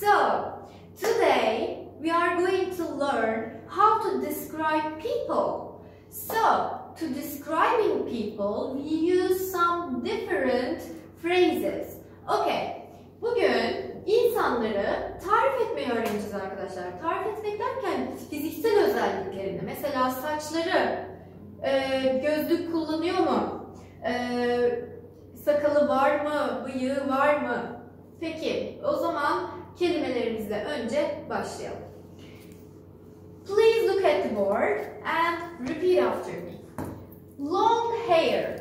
So, today we are going to learn how to describe people. So, to describing people, we use some different phrases. Okay, bugün insanları tarif etmeyi öğreneceğiz arkadaşlar. Tarif etmek derken fiziksel özelliklerini, mesela saçları, e, gözlük kullanıyor mu, e, sakalı var mı, bıyığı var mı? Peki, o zaman kelimelerimizle önce başlayalım. Please look at the board and repeat after me. Long hair.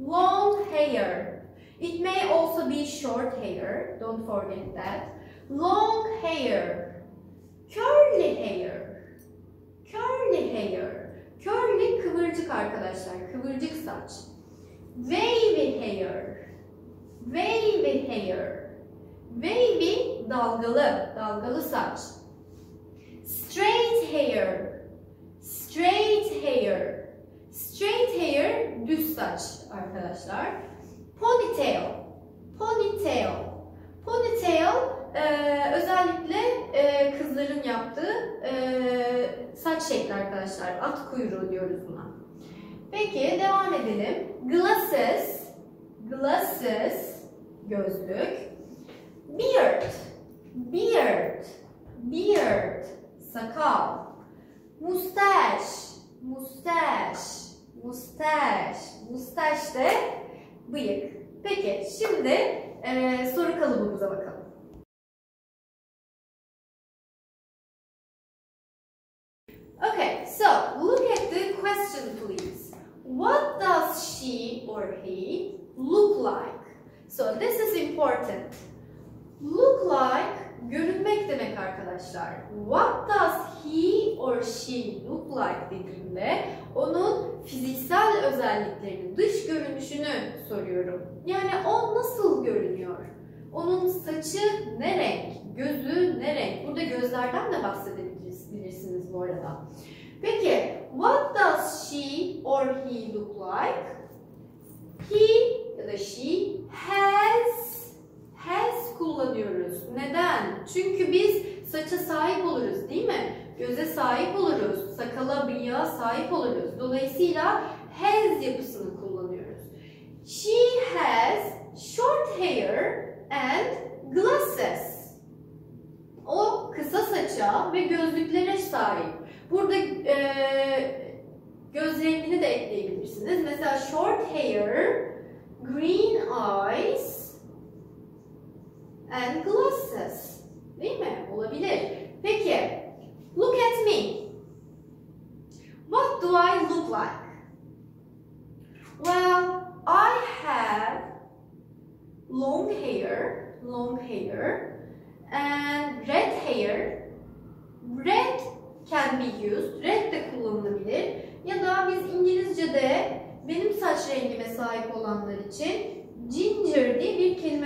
Long hair. It may also be short hair. Don't forget that. Long hair. Curly hair. Curly hair. Curly kıvırcık arkadaşlar. Kıvırcık saç. Wavy hair. Wavy hair. Wavy dalgalı. Dalgalı saç. Straight hair. Straight hair. Straight hair düz saç arkadaşlar. Ponytail. Ponytail. Ponytail e, özellikle e, kızların yaptığı e, saç şekli arkadaşlar. At kuyruğu diyoruz buna. Peki devam edelim. Glasses. Glasses. Gözlük. Beard. Beard. Beard. Sakal. Mustache. Mustache. Mustache. Mustache de bıyık. Peki şimdi e, soru kalıbımıza bakalım. Okay, so look at the question please. What does she or he look like? So this is important. Look like görünmek demek arkadaşlar. What does he or she look like dediğimde onun fiziksel özelliklerini, dış görünüşünü soruyorum. Yani o nasıl görünüyor? Onun saçı ne renk? Gözü ne renk? Burada gözlerden de bahsedebilirsiniz bu arada. Peki, what does she or he look like? He ya da she has has kullanıyoruz. Neden? Çünkü biz saça sahip oluruz değil mi? Göze sahip oluruz. Sakala, bıyığa sahip oluruz. Dolayısıyla has yapısını kullanıyoruz. She has short hair and glasses. O kısa saça ve gözlüklere sahip. Burada e, göz rengini de ekleyebilirsiniz. Mesela short hair, green eyes, and glasses. Değil mi? Olabilir. Peki, look at me. What do I look like? Well, I have long hair, long hair, and red hair. Red can be used, red de kullanılabilir. Ya da biz İngilizce'de benim saç rengime sahip olanlar için ginger diye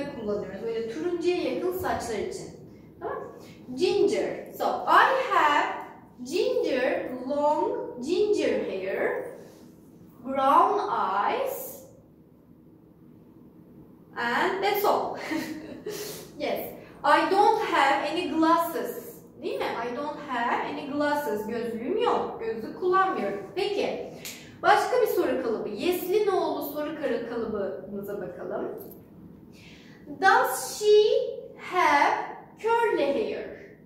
kelime kullanıyoruz. Böyle turuncuya yakın saçlar için. Tamam Ginger. So, I have ginger, long ginger hair, brown eyes, and that's all. yes. I don't have any glasses. Değil mi? I don't have any glasses. Gözlüğüm yok. Gözlük kullanmıyorum. Peki. Başka bir soru kalıbı. Yesli no'lu soru kalıbımıza bakalım. Does she have curly hair?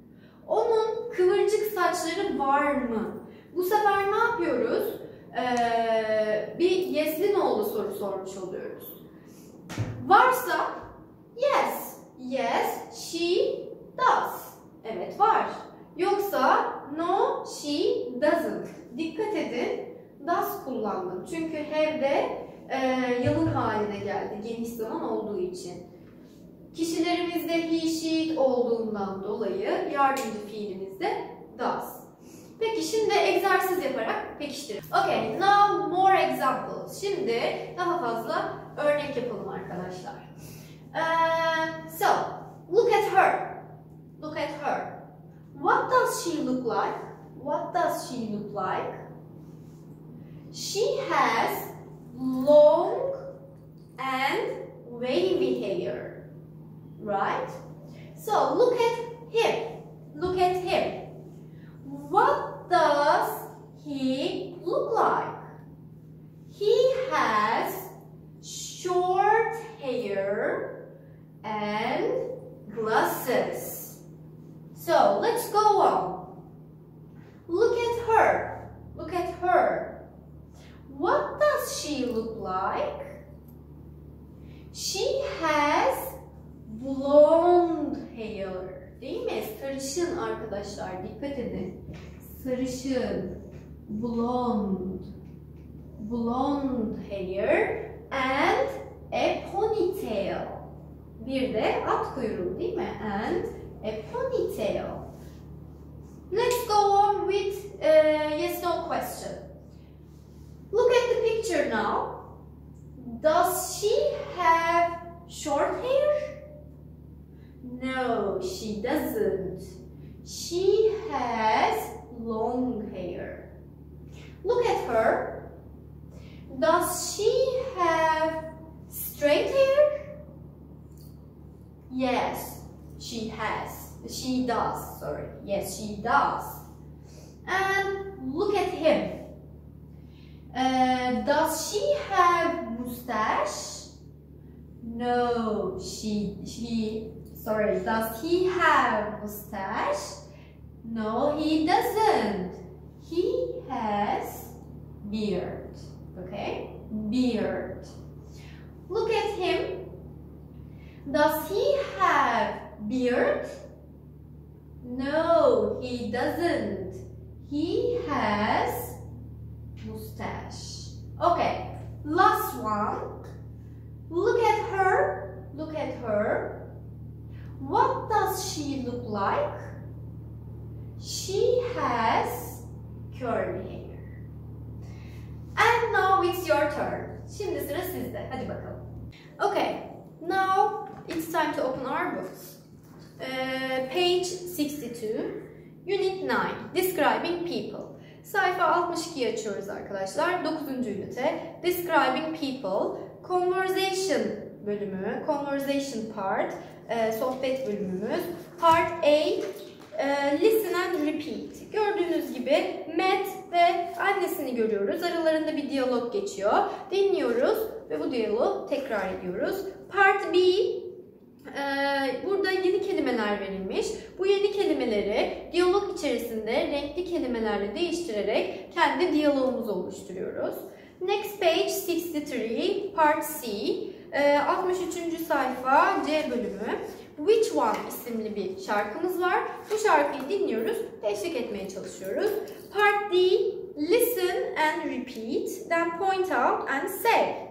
Onun kıvırcık saçları var mı? Bu sefer ne yapıyoruz? Ee, bir yesli no'lu soru sormuş oluyoruz. Varsa yes, yes she does. Evet var. Yoksa no she doesn't. Dikkat edin does kullandım. Çünkü have de e, yalın haline geldi geniş zaman olduğu için. Kişilerimizde he, she olduğundan dolayı yardımcı fiilimiz de does. Peki şimdi egzersiz yaparak pekiştirelim. Okay, now more examples. Şimdi daha fazla örnek yapalım arkadaşlar. Uh, so, look at her. Look at her. What does she look like? What does she look like? She has long and wavy hair, right? So look at him. Look at him. What does he look like? He has short hair and glasses. So let's go on. Look at her. Look at her. What does she look like? She has blonde hair. Değil mi? Sarışın arkadaşlar. Dikkat edin. Sarışın. Blonde. Blonde hair and a ponytail. Bir de at kuyruğu değil mi? And a ponytail. Let's go on with uh, yes no question. Look at the picture now. Does she have short hair? No, she doesn't. She has long hair. Look at her. Does she have straight hair? Yes, she has. She does, sorry. Yes, she does. And look at him. Uh, does she have mustache? No, she, she, sorry, does he have mustache? No, he doesn't. He has beard, okay? Beard. Look at him. Does he have beard? No, he doesn't. He has mustache. Okay, last one. Look at her. Look at her. She look like? She has curly hair. And now it's your turn. Şimdi sıra sizde. Hadi bakalım. Okay, now it's time to open our books. Uh, page 62, Unit 9, Describing People. Sayfa 62'yi açıyoruz arkadaşlar. 9. ünite, Describing People, Conversation bölümü, Conversation part, e, sohbet bölümümüz. Part A, e, Listen and Repeat. Gördüğünüz gibi Matt ve annesini görüyoruz. Aralarında bir diyalog geçiyor. Dinliyoruz ve bu diyalogu tekrar ediyoruz. Part B, ee, burada yeni kelimeler verilmiş. Bu yeni kelimeleri diyalog içerisinde renkli kelimelerle değiştirerek kendi diyalogumuzu oluşturuyoruz. Next page 63 part C. Ee, 63. sayfa C bölümü. Which One isimli bir şarkımız var. Bu şarkıyı dinliyoruz, eşlik etmeye çalışıyoruz. Part D, listen and repeat, then point out and say.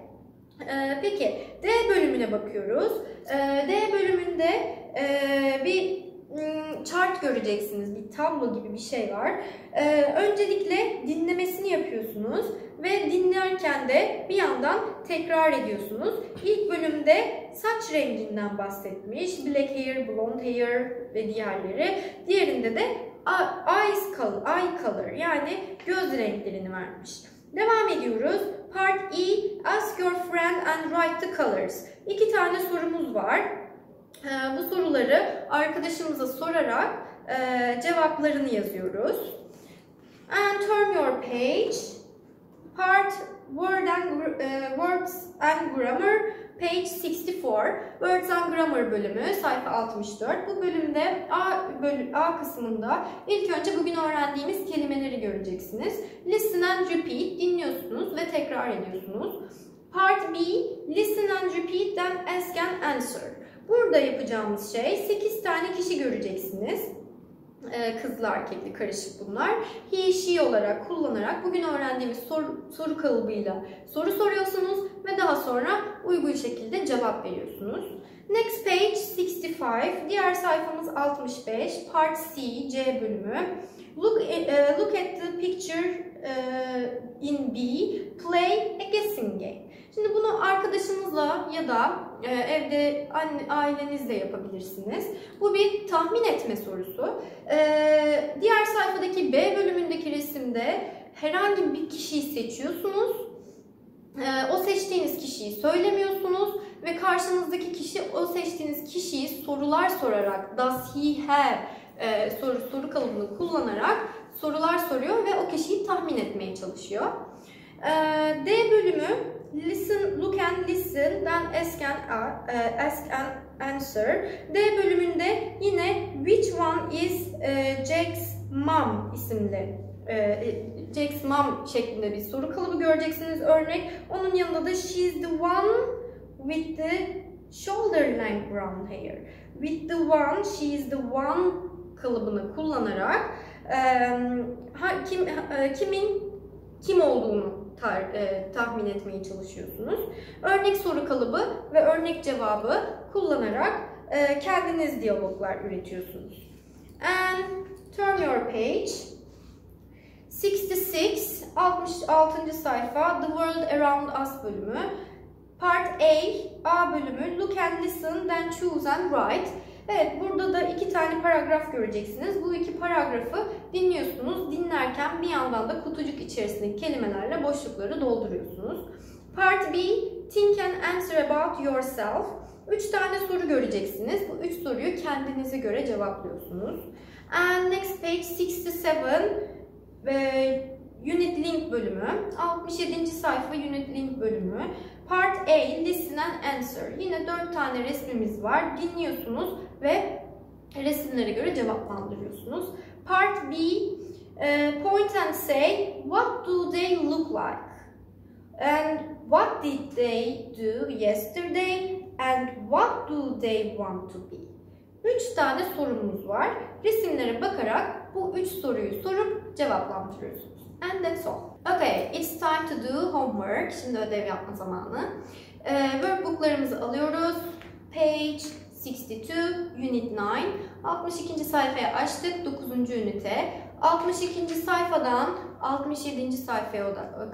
Ee, peki D bölümüne bakıyoruz. Ee, D bölümünde e, bir chart göreceksiniz. Bir tablo gibi bir şey var. Ee, öncelikle dinlemesini yapıyorsunuz ve dinlerken de bir yandan tekrar ediyorsunuz. İlk bölümde saç renginden bahsetmiş. Black hair, blonde hair ve diğerleri. Diğerinde de eyes color, eye color yani göz renklerini vermiş. Devam ediyoruz. Part E, ask your friend and write the colors. İki tane sorumuz var. Ee, bu soruları arkadaşımıza sorarak e, cevaplarını yazıyoruz. And turn your page. Part Word and, uh, Words and Grammar Page 64, Words and Grammar bölümü, sayfa 64. Bu bölümde A, bölüm, A kısmında ilk önce bugün öğrendiğimiz kelimeleri göreceksiniz. Listen and repeat, dinliyorsunuz ve tekrar ediyorsunuz. Part B, listen and repeat, then ask and answer. Burada yapacağımız şey 8 tane kişi göreceksiniz. Ee, kızlı erkekli karışık bunlar. He, she olarak kullanarak bugün öğrendiğimiz soru, soru kalıbıyla soru soruyorsunuz ve daha sonra uygun şekilde cevap veriyorsunuz. Next page 65. Diğer sayfamız 65. Part C, C bölümü. Look, uh, look at the picture uh, in B. Play a guessing game. Şimdi bunu arkadaşınızla ya da e, evde ailenizle yapabilirsiniz. Bu bir tahmin etme sorusu. E, diğer sayfadaki B bölümündeki resimde herhangi bir kişiyi seçiyorsunuz. E, o seçtiğiniz kişiyi söylemiyorsunuz ve karşınızdaki kişi o seçtiğiniz kişiyi sorular sorarak does he have soru soru kalıbını kullanarak sorular soruyor ve o kişiyi tahmin etmeye çalışıyor. D bölümü listen, look and listen, then ask and, uh, ask and answer. D bölümünde yine which one is uh, Jack's mom isimli e, Jack's mom şeklinde bir soru kalıbı göreceksiniz örnek. Onun yanında da she's the one with the shoulder length brown hair. With the one, she's the one kalıbını kullanarak e, ha, kim e, kimin kim olduğunu tar, e, tahmin etmeye çalışıyorsunuz. Örnek soru kalıbı ve örnek cevabı kullanarak e, kendiniz diyaloglar üretiyorsunuz. And turn your page. 66, 66. sayfa The World Around Us bölümü. Part A, A bölümü Look and Listen, then Choose and Write. Evet, burada da iki tane paragraf göreceksiniz. Bu iki paragrafı dinliyorsunuz. Dinlerken bir yandan da kutucuk içerisindeki kelimelerle boşlukları dolduruyorsunuz. Part B, Think and Answer About Yourself. Üç tane soru göreceksiniz. Bu üç soruyu kendinize göre cevaplıyorsunuz. And next page 67, ve Unit Link bölümü, 67. sayfa Unit Link bölümü, Part A, Listen and Answer. Yine 4 tane resmimiz var. Dinliyorsunuz ve resimlere göre cevaplandırıyorsunuz. Part B, Point and Say, What do they look like? And what did they do yesterday? And what do they want to be? 3 tane sorumuz var. Resimlere bakarak bu 3 soruyu sorup cevaplandırıyorsunuz. And that's all. Okay, it's time to do homework. Şimdi ödev yapma zamanı. Ee, workbooklarımızı alıyoruz. Page 62, Unit 9. 62. sayfaya açtık, 9. ünite. 62. sayfadan 67. sayfaya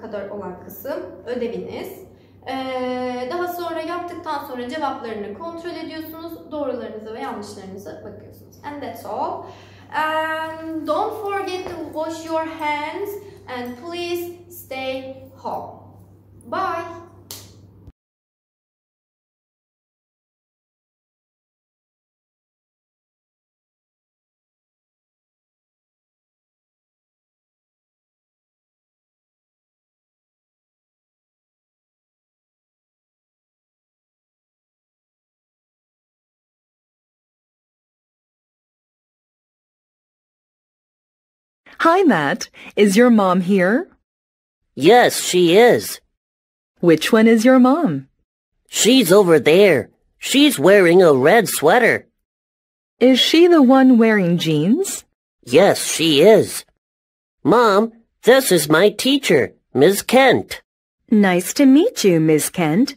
kadar olan kısım ödeviniz. Ee, daha sonra yaptıktan sonra cevaplarını kontrol ediyorsunuz. Doğrularınızı ve yanlışlarınızı bakıyorsunuz. And that's all. And don't forget to wash your hands and please stay home. Bye. Hi, Matt. Is your mom here? Yes, she is. Which one is your mom? She's over there. She's wearing a red sweater. Is she the one wearing jeans? Yes, she is. Mom, this is my teacher, Ms. Kent. Nice to meet you, Miss Kent.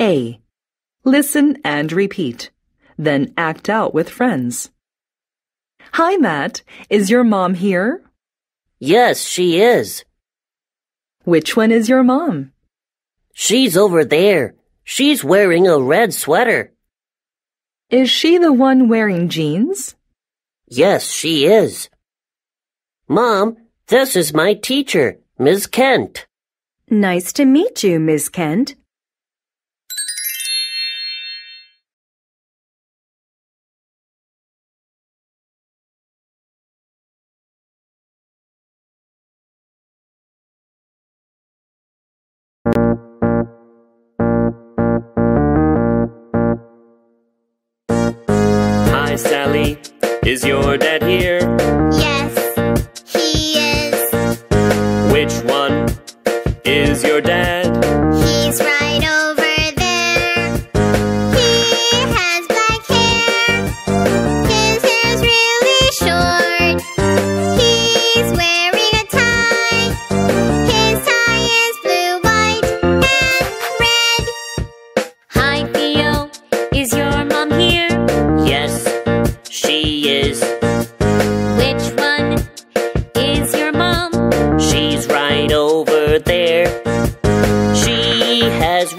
A. Listen and repeat. Then act out with friends. Hi, Matt. Is your mom here? Yes, she is. Which one is your mom? She's over there. She's wearing a red sweater. Is she the one wearing jeans? Yes, she is. Mom, this is my teacher, Ms. Kent. Nice to meet you, Miss Kent. Hi, Sally. Is your dad here? Yes, he is. Which one is your dad?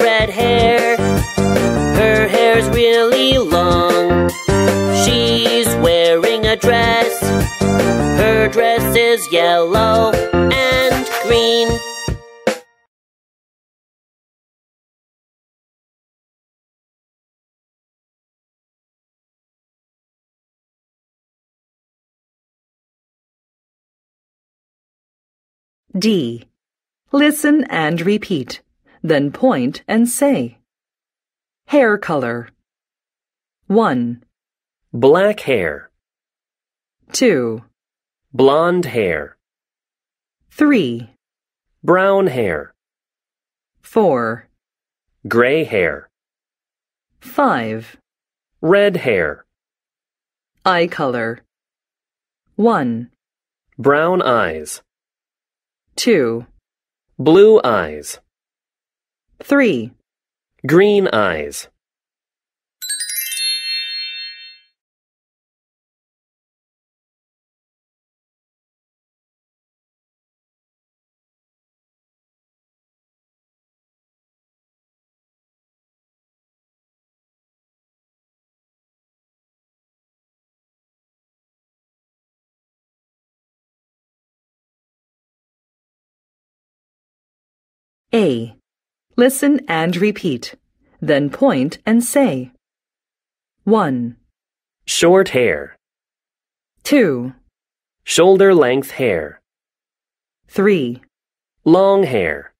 red hair. Her hair's really long. She's wearing a dress. Her dress is yellow and green. D. Listen and repeat. Then point and say. Hair color. 1, Black hair. 2, Blonde hair. 3, Brown hair. 4, Gray hair. 5. Red hair. Eye color. 1, Brown eyes. 2, Blue eyes. 3. Green eyes. A. Listen and repeat. Then point and say. 1, Short hair. 2, Shoulder length hair. 3, Long hair.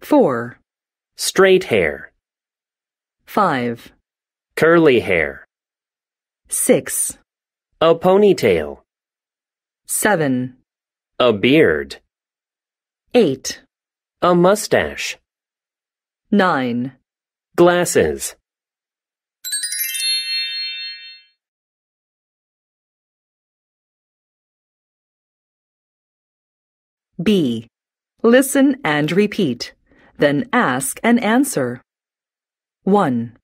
4, Straight hair. 5, Curly hair. 6, A ponytail. 7, A beard. 8, A mustache. 9, Glasses. B. Listen and repeat. Then ask and answer. 1,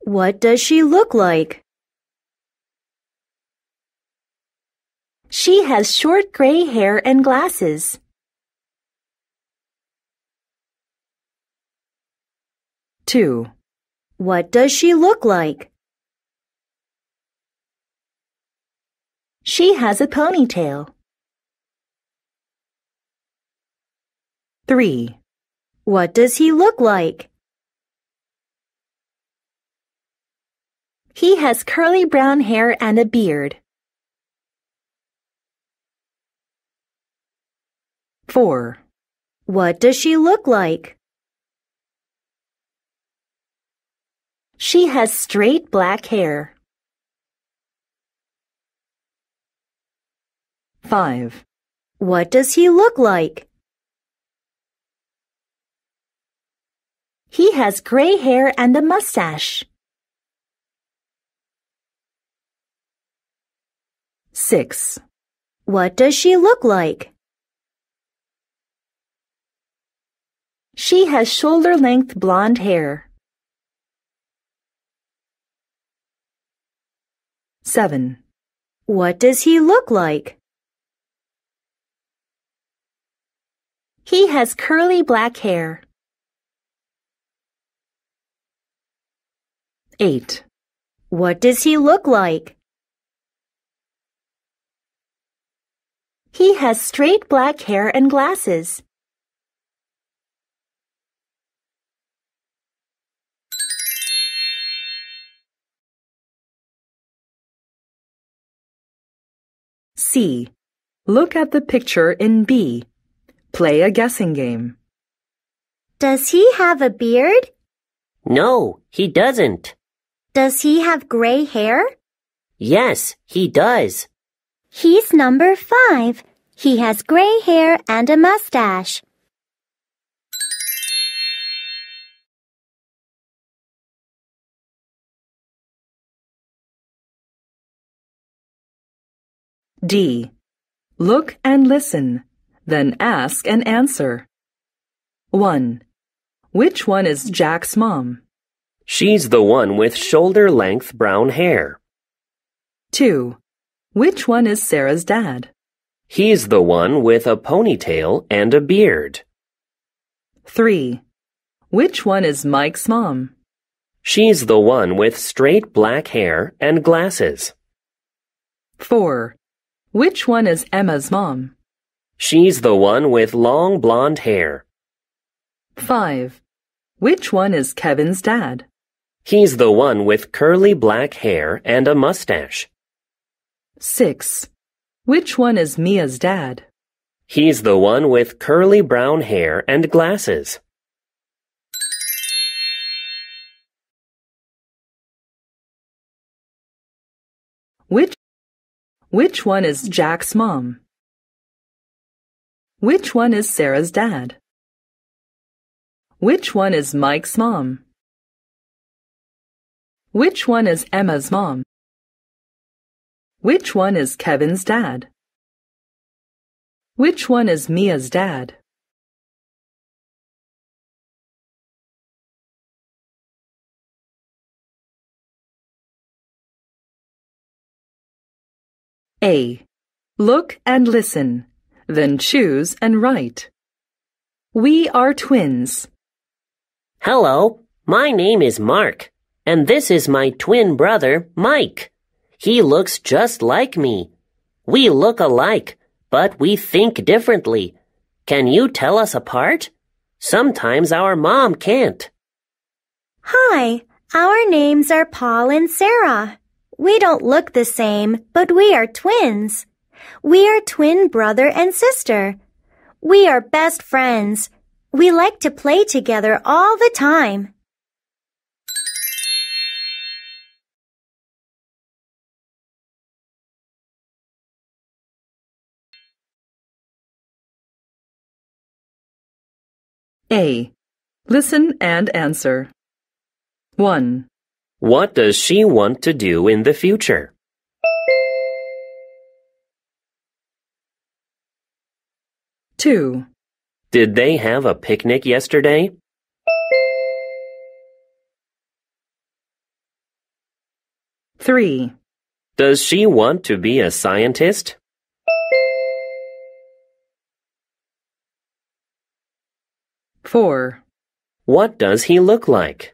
What does she look like? She has short gray hair and glasses. Two, What does she look like? She has a ponytail. three, What does he look like? He has curly brown hair and a beard. four, What does she look like? She has straight black hair. five, What does he look like? He has gray hair and a mustache. six, What does she look like? She has shoulder length blonde hair. Seven, What does he look like? He has curly black hair. eight, What does he look like? He has straight black hair and glasses. C. Look at the picture in B. Play a guessing game. Does he have a beard? No, he doesn't. Does he have gray hair? Yes, he does. He's number five. He has gray hair and a mustache. D. Look and listen, then ask and answer. 1. Which one is Jack's mom? She's the one with shoulder length brown hair. 2. Which one is Sarah's dad? He's the one with a ponytail and a beard. 3. Which one is Mike's mom? She's the one with straight black hair and glasses. 4. Which one is Emma's mom? She's the one with long blonde hair. 5. Which one is Kevin's dad? He's the one with curly black hair and a mustache. 6. Which one is Mia's dad? He's the one with curly brown hair and glasses. Which one is Jack's mom? Which one is Sarah's dad? Which one is Mike's mom? Which one is Emma's mom? Which one is Kevin's dad? Which one is Mia's dad? A. Look and listen, then choose and write. We are twins. Hello, my name is Mark, and this is my twin brother, Mike. He looks just like me. We look alike, but we think differently. Can you tell us apart? Sometimes our mom can't. Hi, our names are Paul and Sarah. We don't look the same, but we are twins. We are twin brother and sister. We are best friends. We like to play together all the time. A. Listen and answer. 1, What does she want to do in the future? two, Did they have a picnic yesterday? three, Does she want to be a scientist? four, What does he look like?